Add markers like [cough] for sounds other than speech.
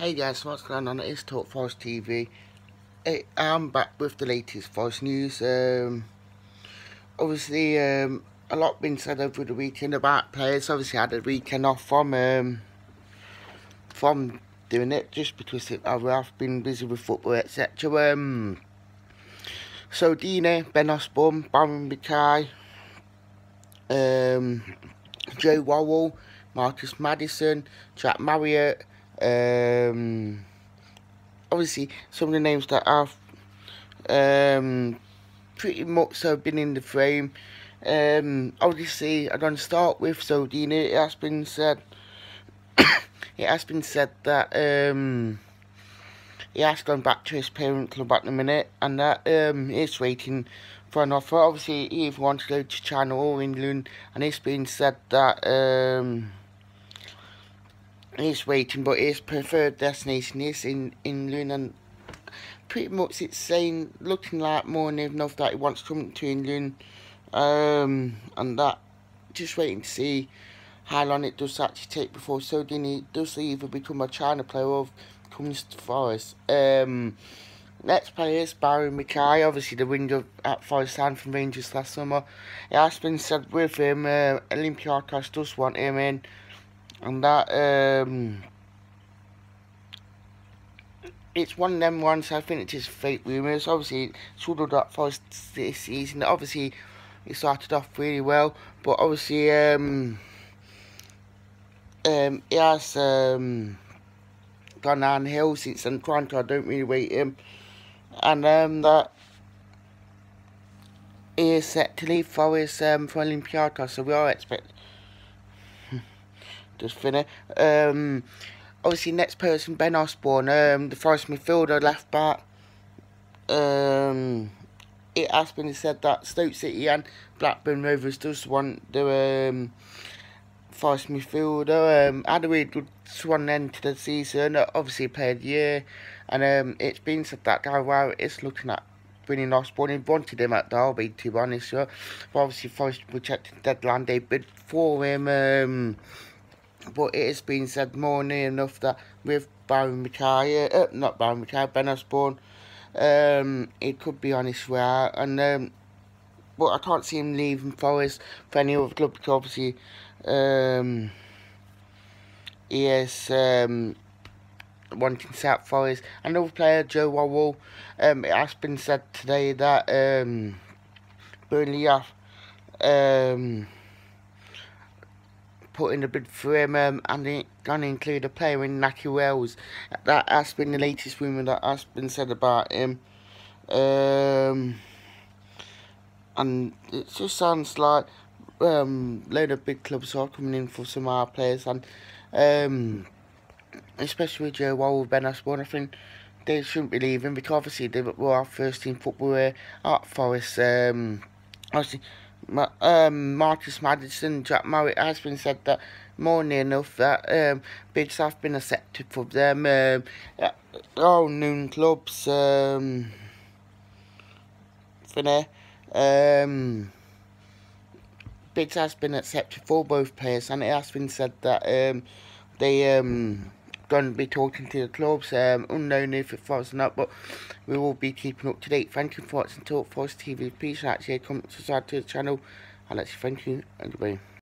Hey guys, what's going on? It's Talk Forest TV. Hey, I'm back with the latest Forest news. Um, obviously, um, a lot been said over the weekend about players. Obviously, I had a weekend off from um, from doing it just because I've been busy with football, etc. Um, Soudani, Ben Osborne, Byron McKay, um, Joe Worrall, Marcus Maddison, Jack Marriott. Um, obviously, some of the names that have um, pretty much have been in the frame. Um, obviously, I'm going to start with Soudani. It has been said. [coughs] it has been said that um, he has gone back to his parent club at the minute, and that um, he's waiting for an offer. Obviously, he wants to go to China or England, and it's been said that. Um, he's waiting, but his preferred destination is in England, and pretty much it's saying, looking like more than enough that he wants to come to England, um, and that just waiting to see how long it does actually take before Soudani does either become a China player or comes to Forest. Um, next player is Barrie McKay, obviously the window at Forest signed from Rangers last summer. It has been said with him, uh, Olympiacos does want him in and that um, it's one of them ones I think it's just fake rumours. Obviously, struggled up for this season. Obviously, it started off really well, but obviously, um, um, he has um, gone downhill since then. Toronto, I don't really rate him, and um, that he is set to leave Forest um, for Olympiacos, so we are expecting just finish. Um, obviously, next person, Ben Osborne, um, the Forest midfielder, left back. Um, it has been said that Stoke City and Blackburn Rovers does want the um, Forest midfielder. Um, had a swan end to the season. Obviously, played year, and um, it's been said that Gary is looking at bringing Osborne. He wanted him at Derby, to be honest. But obviously, Forest rejected deadline. They bid for him. Um, but it has been said more than enough that with Byron McKay, uh, not Byron McKay, Ben Osborne, um, it could be on his way out. And, um, but I can't see him leaving Forest for any other club because obviously um, he is um, wanting South Forest. Another player, Joe Worrall, um, it has been said today that um, Burnley have um, put in a bid for him um, and it going to include a player in Nahki Wells. That has been the latest rumour that has been said about him. Um, and it just sounds like um, load of big clubs are coming in for some of our players and um, especially Joe Wall with Ben Osborne, I think they shouldn't be leaving because obviously they were our first team football at Forest. Um, obviously um, Marcus Maddison, Jack Marriott has been said that more than enough that um, bids have been accepted for them. Um, all noon clubs um, for there. Um, bids has been accepted for both players, and it has been said that um, they um, going to be talking to the clubs. Um, unknown if it falls or not, but we will be keeping up to date. Thank you for watching Talk Forest TV. Please like, share, comment, subscribe to the channel. And let's thank you and goodbye.